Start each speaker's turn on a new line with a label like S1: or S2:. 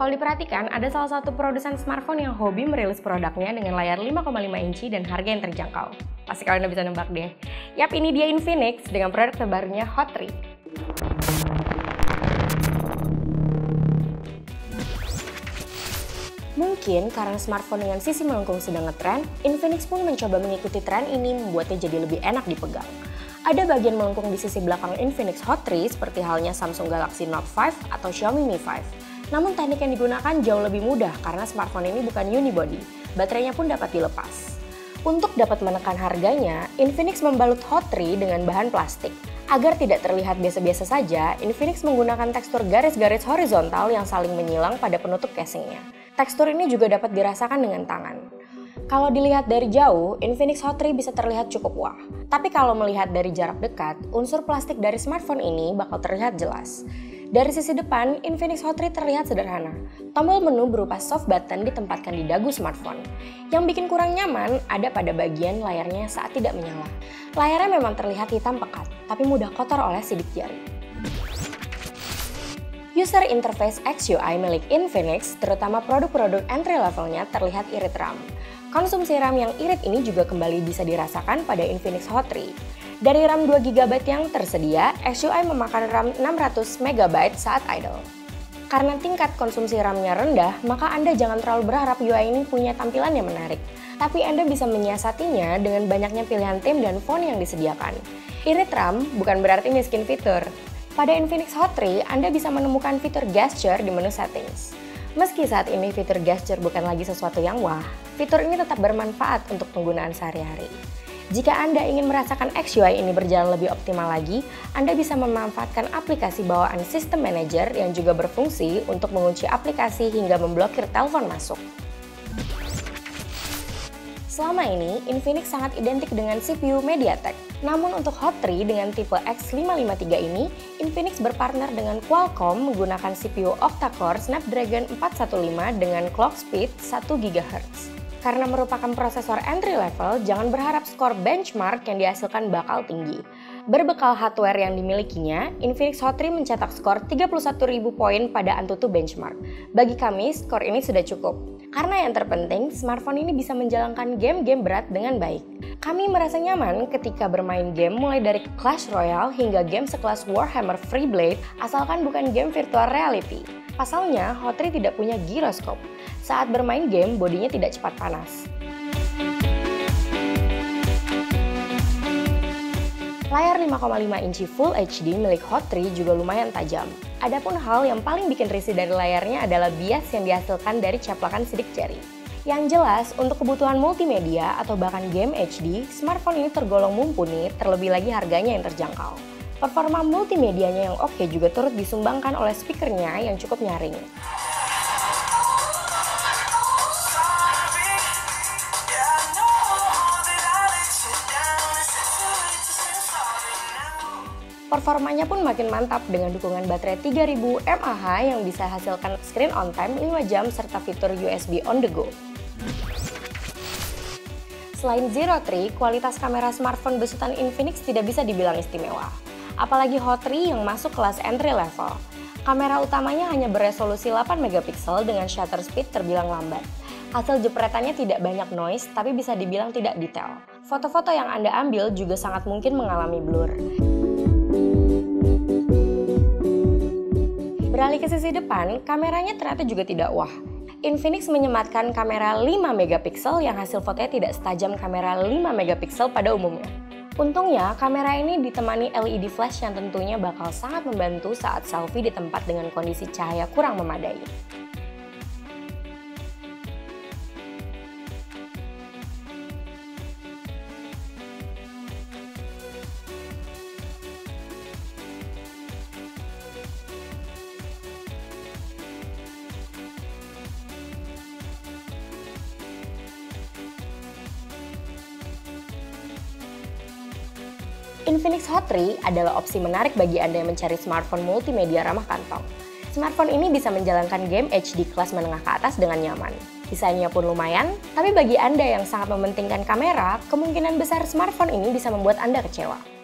S1: Kalau diperhatikan, ada salah satu produsen smartphone yang hobi merilis produknya dengan layar 5,5 inci dan harga yang terjangkau. Pasti kalian udah bisa nebak deh. Yap, ini dia Infinix dengan produk terbarunya Hot 3. Mungkin karena smartphone dengan sisi melengkung sedang ngetren, Infinix pun mencoba mengikuti tren ini membuatnya jadi lebih enak dipegang. Ada bagian melengkung di sisi belakang Infinix Hot 3 seperti halnya Samsung Galaxy Note 5 atau Xiaomi Mi 5. Namun teknik yang digunakan jauh lebih mudah karena smartphone ini bukan unibody. Baterainya pun dapat dilepas. Untuk dapat menekan harganya, Infinix membalut Hot 3 dengan bahan plastik. Agar tidak terlihat biasa-biasa saja, Infinix menggunakan tekstur garis-garis horizontal yang saling menyilang pada penutup casingnya. Tekstur ini juga dapat dirasakan dengan tangan. Kalau dilihat dari jauh, Infinix Hot 3 bisa terlihat cukup wah. Tapi kalau melihat dari jarak dekat, unsur plastik dari smartphone ini bakal terlihat jelas. Dari sisi depan, Infinix Hot 3 terlihat sederhana. Tombol menu berupa soft button ditempatkan di dagu smartphone. Yang bikin kurang nyaman ada pada bagian layarnya saat tidak menyala. Layarnya memang terlihat hitam pekat, tapi mudah kotor oleh sidik jari. User interface XUI milik Infinix, terutama produk-produk entry levelnya terlihat irit RAM. Konsumsi RAM yang irit ini juga kembali bisa dirasakan pada Infinix Hot 3. Dari RAM 2GB yang tersedia, XUI memakan RAM 600 MB saat idle. Karena tingkat konsumsi RAM-nya rendah, maka Anda jangan terlalu berharap UI ini punya tampilan yang menarik. Tapi Anda bisa menyiasatinya dengan banyaknya pilihan tim dan font yang disediakan. Irit RAM bukan berarti miskin fitur. Pada Infinix Hot 3, Anda bisa menemukan fitur gesture di menu settings. Meski saat ini fitur gesture bukan lagi sesuatu yang wah, fitur ini tetap bermanfaat untuk penggunaan sehari-hari. Jika Anda ingin merasakan XUI ini berjalan lebih optimal lagi, Anda bisa memanfaatkan aplikasi bawaan System Manager yang juga berfungsi untuk mengunci aplikasi hingga memblokir telepon masuk. Selama ini, Infinix sangat identik dengan CPU MediaTek. Namun untuk Hot 3 dengan tipe X553 ini, Infinix berpartner dengan Qualcomm menggunakan CPU octa-core Snapdragon 415 dengan clock speed 1 GHz. Karena merupakan prosesor entry level, jangan berharap skor benchmark yang dihasilkan bakal tinggi. Berbekal hardware yang dimilikinya, Infinix Hot 3 mencetak skor 31.000 poin pada Antutu benchmark. Bagi kami, skor ini sudah cukup. Karena yang terpenting, smartphone ini bisa menjalankan game-game berat dengan baik. Kami merasa nyaman ketika bermain game mulai dari Clash Royale hingga game sekelas Warhammer Freeblade asalkan bukan game virtual reality. Pasalnya, Hot 3 tidak punya gyroscope. Saat bermain game, bodinya tidak cepat panas. Layar 5,5 inci Full HD milik Hot 3 juga lumayan tajam. Adapun hal yang paling bikin risih dari layarnya adalah bias yang dihasilkan dari caplakan sidik jari. Yang jelas, untuk kebutuhan multimedia atau bahkan game HD, smartphone ini tergolong mumpuni, terlebih lagi harganya yang terjangkau. Performa multimedianya yang oke juga turut disumbangkan oleh speakernya yang cukup nyaring. Performanya pun makin mantap dengan dukungan baterai 3000 mAh yang bisa hasilkan screen on time 5 jam serta fitur USB on the go. Selain Zero 3, kualitas kamera smartphone besutan Infinix tidak bisa dibilang istimewa apalagi Hot 3 yang masuk kelas entry level. Kamera utamanya hanya beresolusi 8 megapiksel dengan shutter speed terbilang lambat. Hasil jepretannya tidak banyak noise, tapi bisa dibilang tidak detail. Foto-foto yang Anda ambil juga sangat mungkin mengalami blur. Beralih ke sisi depan, kameranya ternyata juga tidak wah. Infinix menyematkan kamera 5 megapiksel yang hasil fotonya tidak setajam kamera 5 megapiksel pada umumnya. Untungnya, kamera ini ditemani LED flash yang tentunya bakal sangat membantu saat selfie di tempat dengan kondisi cahaya kurang memadai. Infinix Hot 3 adalah opsi menarik bagi Anda yang mencari smartphone multimedia ramah kantong. Smartphone ini bisa menjalankan game HD kelas menengah ke atas dengan nyaman. Desainnya pun lumayan, tapi bagi Anda yang sangat mementingkan kamera, kemungkinan besar smartphone ini bisa membuat Anda kecewa.